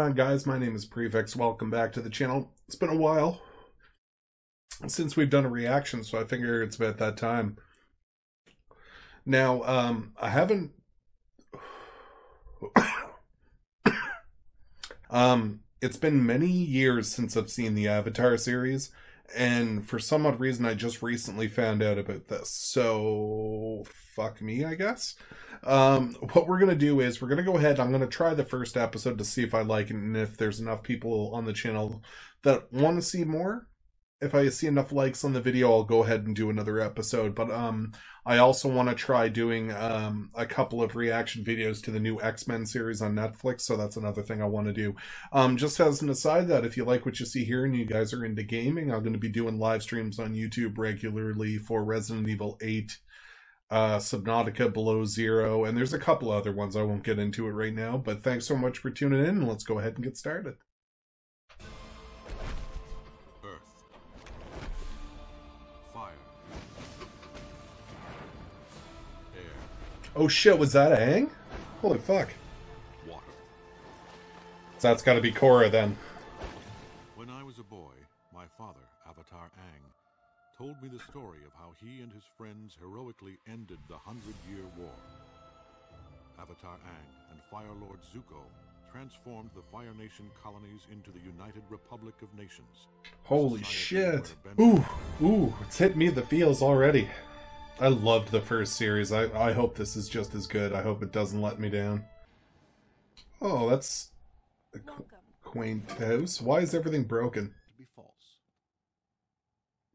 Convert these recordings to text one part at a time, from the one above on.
on, guys? My name is Prefix. Welcome back to the channel. It's been a while since we've done a reaction, so I figure it's about that time. Now, um, I haven't. um, it's been many years since I've seen the Avatar series, and for some odd reason, I just recently found out about this. So, fuck me, I guess. Um, what we're gonna do is we're gonna go ahead. I'm gonna try the first episode to see if I like it, and if there's enough people on the channel that want to see more. If I see enough likes on the video, I'll go ahead and do another episode. But um, I also want to try doing um a couple of reaction videos to the new X Men series on Netflix. So that's another thing I want to do. Um, just as an aside, that if you like what you see here and you guys are into gaming, I'm going to be doing live streams on YouTube regularly for Resident Evil 8 uh, Subnautica Below Zero, and there's a couple other ones. I won't get into it right now, but thanks so much for tuning in, and let's go ahead and get started. Earth. Fire. Air. Oh shit, was that Aang? Holy fuck. Water. So that's gotta be Korra then. Told me the story of how he and his friends heroically ended the Hundred Year War. Avatar Aang and Fire Lord Zuko transformed the Fire Nation colonies into the United Republic of Nations. Holy shit. Ooh, ooh, it's hit me the feels already. I loved the first series. I, I hope this is just as good. I hope it doesn't let me down. Oh, that's a qu- quaint house. Why is everything broken? to be false.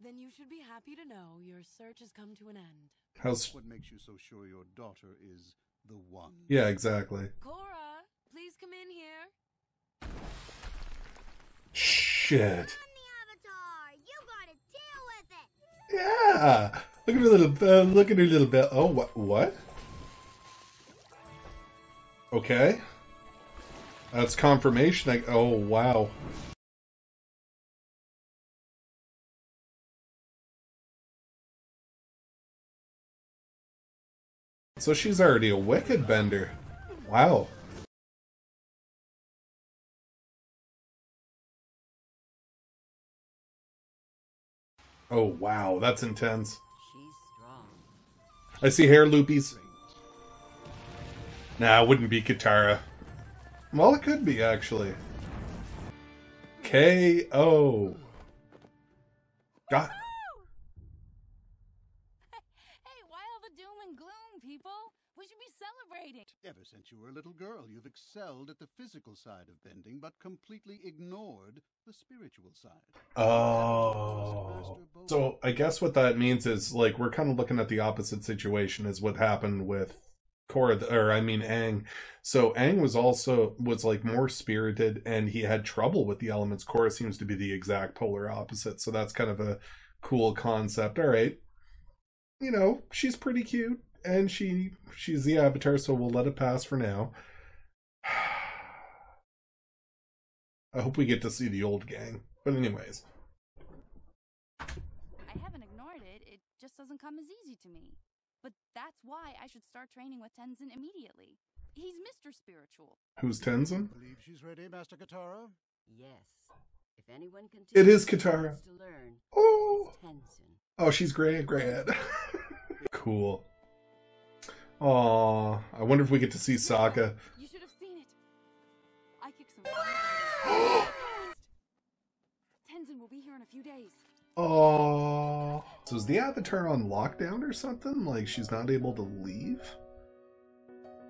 Then you should be happy to know your search has come to an end. House. What makes you so sure your daughter is the one? Yeah, exactly. Korra, please come in here. Shit. the Avatar. You gotta deal with it. Yeah. Look at her little. Uh, look at her little bell. Oh, what? What? Okay. That's confirmation. I, oh wow. So she's already a wicked bender. Wow. Oh wow, that's intense. She's strong. I see hair loopies. Nah, it wouldn't be Katara. Well, it could be actually. K.O. God. Hey, why all the doom and gloom, people? We should be celebrating. Ever since you a little girl, you've excelled at the physical side of bending, but completely ignored the spiritual side. Oh. So I guess what that means is like we're kind of looking at the opposite situation as what happened with Korra, or I mean Aang. So Aang was also was like more spirited, and he had trouble with the elements. Korra seems to be the exact polar opposite. So that's kind of a cool concept. All right, you know she's pretty cute, and she she's the Avatar, so we'll let it pass for now. I hope we get to see the old gang. But anyways. I haven't ignored it, it just doesn't come as easy to me. But that's why I should start training with Tenzin immediately. He's Mr. Spiritual. Who's Tenzin? I Believe she's ready, Master Katara? Yes. If anyone continues It is Katara. to learn, Oh, it's Tenzin. oh, she's great, great. cool. Aw, I wonder if we get to see Sokka. You should have seen it. I kicked some. Tenzin will be here in a few days. Aw. So is the Avatar on lockdown or something? Like she's not able to leave?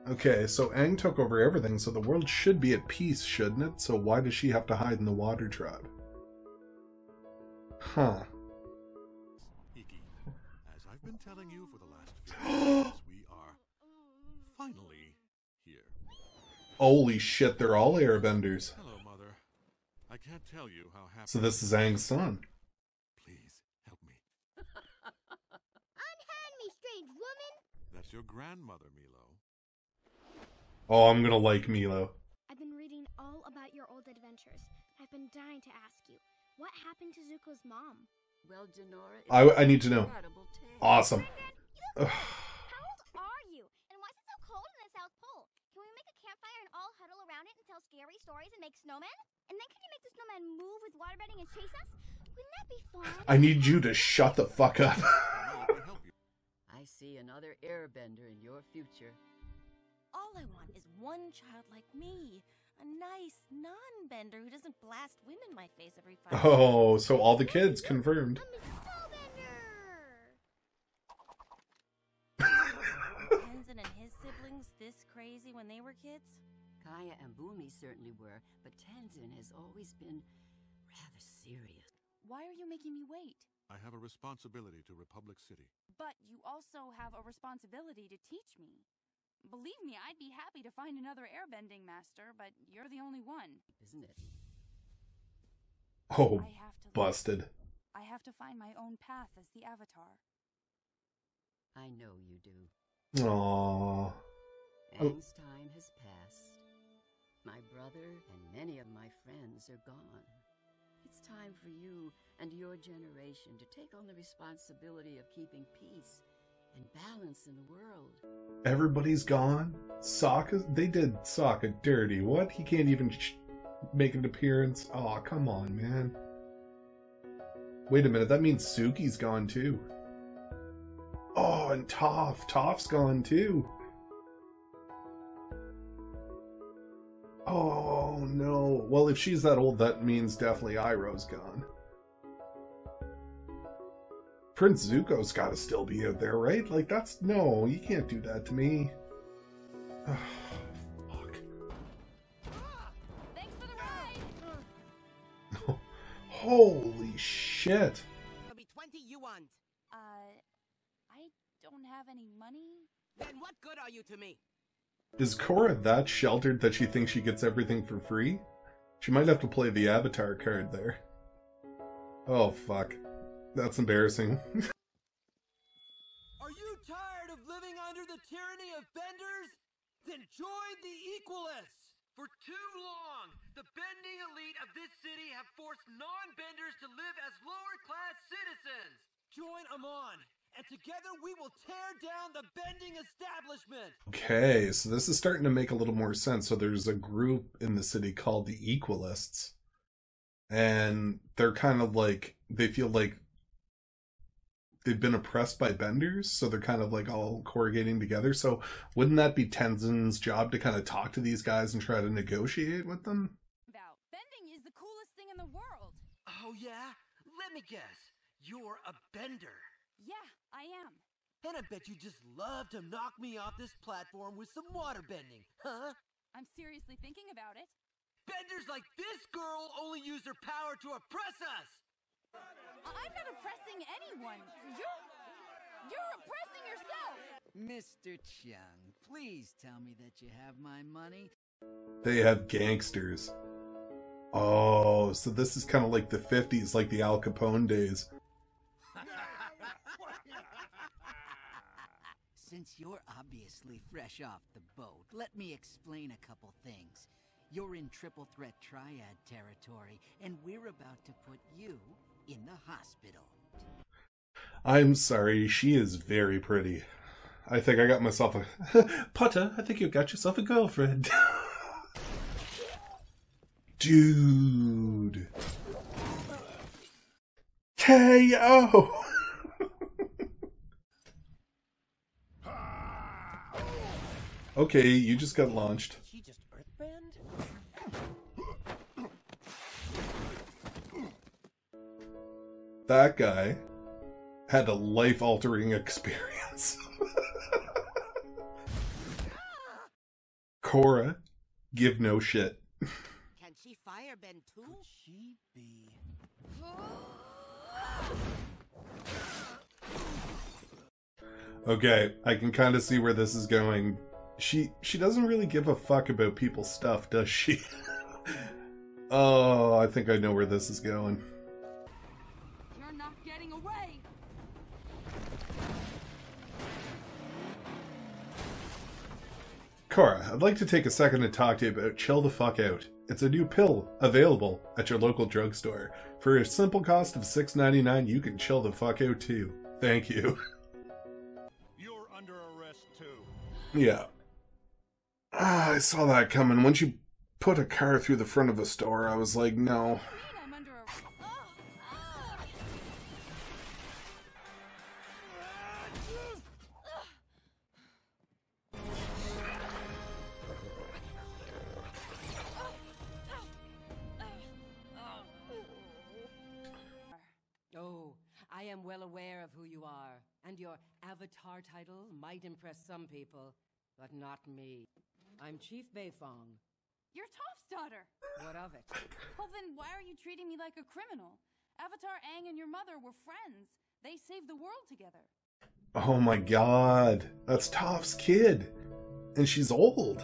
Okay, so Aang took over everything, so the world should be at peace, shouldn't it? So why does she have to hide in the water tribe? Huh. Ikki, as I've been telling you for the last few years, we are finally here. Holy shit, they're all airbenders. Hello, Mother. I can't tell you how happy. So this is Aang's son. Please help me. Unhand me, strange woman. That's your grandmother, Meelo. Oh, I'm gonna like Meelo. I've been reading all about your old adventures. I've been dying to ask you, what happened to Zuko's mom? Well, Jinora, I- I need to know. an incredible. Awesome. How old are you? And why is it so cold in the South Pole? Can we make a campfire and all huddle around it and tell scary stories and make snowmen? And then can you make the snowman move with waterbending and chase us? Wouldn't that be fun? I need you to shut the fuck up. I can help you. I see another airbender in your future. All I want is one child like me. A nice non-bender who doesn't blast wind in my face every five Oh, so all the kids confirmed. I'm a! Tenzin and his siblings this crazy when they were kids? Kya and Bumi certainly were, but Tenzin has always been rather serious. Why are you making me wait? I have a responsibility to Republic City. But you also have a responsibility to teach me. Believe me, I'd be happy to find another airbending master, but you're the only one. Isn't it? Oh, I have to busted. I have to find my own path as the Avatar. I know you do. Aww. Oh. Aang's time has passed. My brother and many of my friends are gone. It's time for you and your generation to take on the responsibility of keeping peace and balance in the world. Everybody's gone. Sokka, they did Sokka dirty. What? He can't even make an appearance. Oh, come on, man. Wait a minute. That means Suki's gone too. Oh, and Toph. Toph's gone too. Oh no. Well, if she's that old, that means definitely Iroh's gone. Prince Zuko's got to still be out there, right? Like that's no, you can't do that to me. Fuck. Thanks for the ride! Holy shit. It'll be 20 yuan. Uh, I don't have any money. Then what good are you to me? Is Korra that sheltered that she thinks she gets everything for free? She might have to play the Avatar card there. Oh fuck. That's embarrassing. Are you tired of living under the tyranny of benders? Then join the Equalists! For too long, the bending elite of this city have forced non-benders to live as lower-class citizens! Join Amon, and together we will tear down the bending establishment! okay, so this is starting to make a little more sense. So there's a group in the city called the Equalists. And they're kind of like they feel like they've been oppressed by benders, so they're kind of like all corrugating together. So wouldn't that be Tenzin's job to kind of talk to these guys and try to negotiate with them? About bending is the coolest thing in the world. Oh yeah? Let me guess. You're a bender. Yeah, I am. And I bet you just love to knock me off this platform with some water bending, huh? I'm seriously thinking about it. Benders like this girl only use their power to oppress us! I'm not oppressing anyone. You're you're oppressing yourself. Mr. Chung, please tell me that you have my money. They have gangsters. Oh, so this is kind of like the 50s, like the Al Capone days. Since you're obviously fresh off the boat, let me explain a couple things. You're in triple threat triad territory, and we're about to put you in the hospital. I'm sorry, she is very pretty. I think I got myself a. Potter, I think you got yourself a girlfriend. Dude. KO! okay, you just got launched. Just? That guy had a life altering experience. Korra, give no shit. Can she firebend too? She be. Okay, I can kind of see where this is going. She she doesn't really give a fuck about people's stuff, does she? oh, I think I know where this is going. You're not getting away. Korra, I'd like to take a second to talk to you about Chill the Fuck Out. It's a new pill available at your local drugstore. For a simple cost of $6.99, you can chill the fuck out too. Thank you. You're under arrest too. Yeah. Ah, I saw that coming. Once you put a car through the front of a store, I was like, no. Oh, I am well aware of who you are, and your avatar title might impress some people, but not me. I'm Chief Beifong. You're Toph's daughter. What of it? Well, then why are you treating me like a criminal? Avatar Aang and your mother were friends. They saved the world together. Oh my god. That's Toph's kid. And she's old.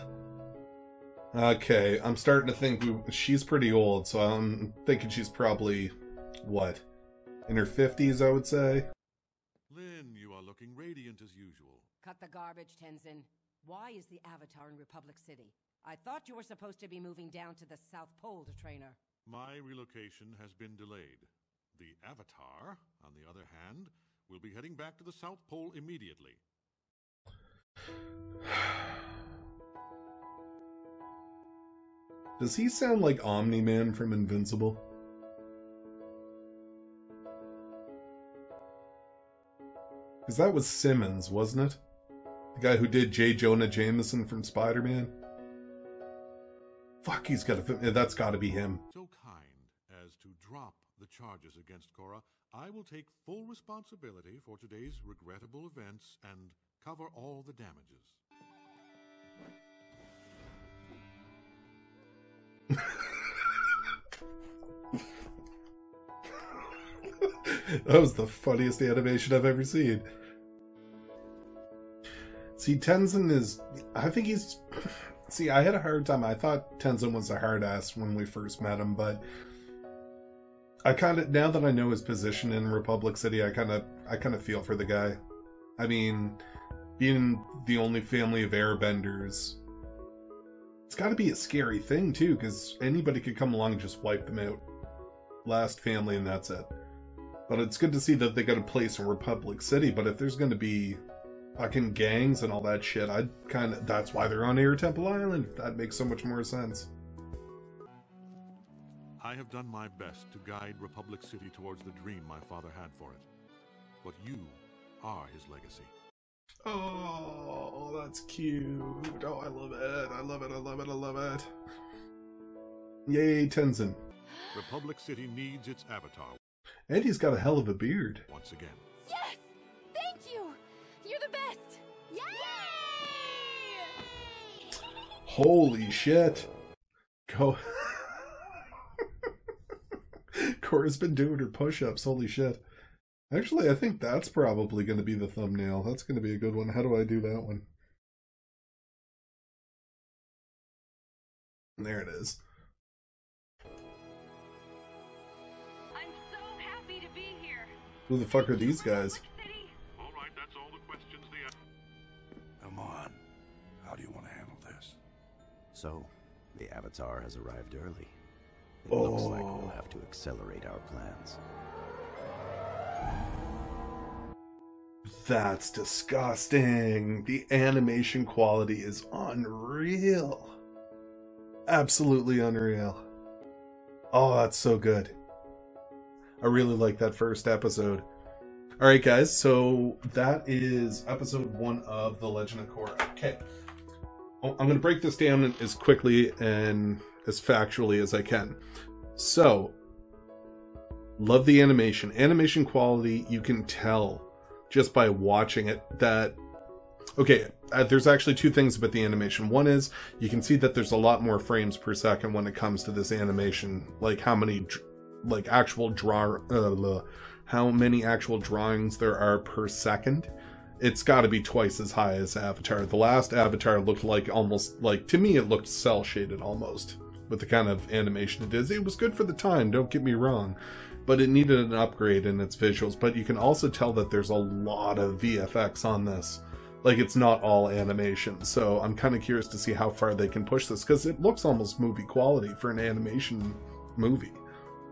Okay, I'm starting to think we, she's pretty old, so I'm thinking she's probably, what, in her 50s, I would say? Lin, you are looking radiant as usual. Cut the garbage, Tenzin. Why is the Avatar in Republic City? I thought you were supposed to be moving down to the South Pole to train her. My relocation has been delayed. The Avatar, on the other hand, will be heading back to the South Pole immediately. Does he sound like Omni Man from Invincible? Because that was Simmons, wasn't it? The guy who did J. Jonah Jameson from Spider Man? Fuck, he's got to. That's got to be him. So kind as to drop the charges against Korra, I will take full responsibility for today's regrettable events and cover all the damages. that was the funniest animation I've ever seen. See, Tenzin is. I think he's. See, I had a hard time. I thought Tenzin was a hard ass when we first met him, but I kind of now that I know his position in Republic City, I kind of I kind of feel for the guy. I mean, being the only family of airbenders, it's got to be a scary thing too, because anybody could come along and just wipe them out. Last family, and that's it. But it's good to see that they got a place in Republic City. But if there's going to be fucking gangs and all that shit, I'd kind of. That's why they're on Air Temple Island. That makes so much more sense. I have done my best to guide Republic City towards the dream my father had for it. But you are his legacy. Oh, that's cute. Oh, I love it. I love it. I love it. I love it. Yay, Tenzin. Republic City needs its avatar And he's got a hell of a beard. once again. Holy shit. Go. Korra's been doing her push ups. Holy shit. Actually, I think that's probably going to be the thumbnail. That's going to be a good one. How do I do that one? There it is. I'm so happy to be here. Who the fuck are these guys? So, the Avatar has arrived early. It looks like we'll oh. have to accelerate our plans. That's disgusting. The animation quality is unreal. Absolutely unreal. Oh, that's so good. I really like that first episode. All right, guys, so that is episode one of The Legend of Korra. Okay. I'm going to break this down as quickly and as factually as I can. So, love the animation. Animation quality, you can tell just by watching it that okay uh, there's actually two things about the animation one is you can see that there's a lot more frames per second when it comes to this animation like how many like actual draw uh, how many actual drawings there are per second it's got to be twice as high as avatar the last avatar looked like almost like to me it looked cell shaded almost with the kind of animation it is it was good for the time don't get me wrong but it needed an upgrade in its visuals. But you can also tell that there's a lot of VFX on this. Like it's not all animation. So I'm kind of curious to see how far they can push this because it looks almost movie quality for an animation movie.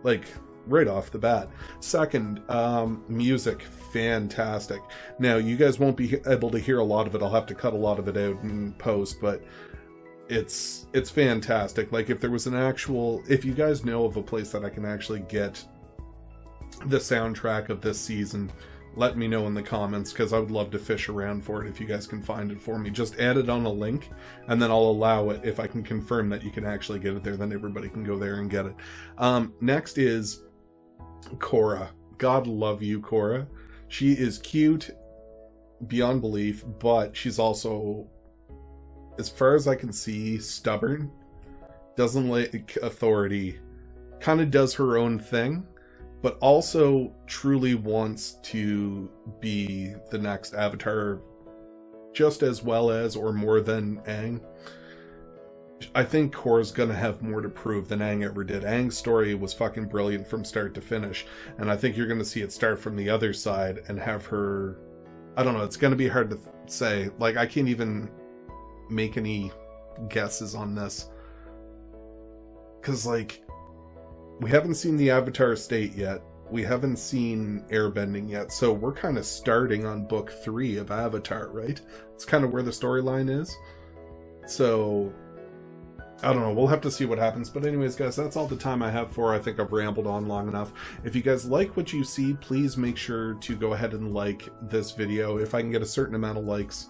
Like right off the bat. Second, um, music, fantastic. Now, you guys won't be able to hear a lot of it. I'll have to cut a lot of it out in post, but it's it's fantastic. Like if there was an actual if you guys know of a place that I can actually get the soundtrack of this season, let me know in the comments because I would love to fish around for it if you guys can find it for me. Just add it on a link and then I'll allow it if I can confirm that you can actually get it there. Then everybody can go there and get it. Um, next is Korra. God love you, Korra. She is cute beyond belief, but she's also, as far as I can see, stubborn. Doesn't like authority. Kind of does her own thing but also truly wants to be the next Avatar just as well as or more than Aang. I think Korra's gonna have more to prove than Aang ever did. Aang's story was fucking brilliant from start to finish, and I think you're gonna see it start from the other side and have her. I don't know. It's gonna be hard to say. Like I can't even make any guesses on this because like we haven't seen the Avatar state yet. We haven't seen airbending yet, so we're kind of starting on book three of Avatar, right? It's kind of where the storyline is. So, I don't know. We'll have to see what happens. But anyways, guys, that's all the time I have for. I think I've rambled on long enough. If you guys like what you see, please make sure to go ahead and like this video. If I can get a certain amount of likes,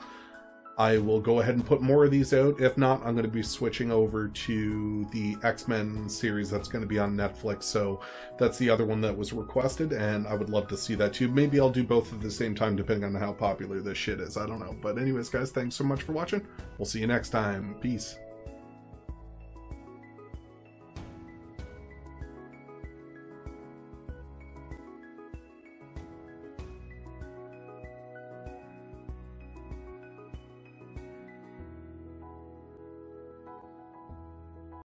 I will go ahead and put more of these out. If not, I'm going to be switching over to the X-Men series that's going to be on Netflix. So that's the other one that was requested, and I would love to see that too. Maybe I'll do both at the same time, depending on how popular this shit is. I don't know. But anyways, guys, thanks so much for watching. We'll see you next time. Peace.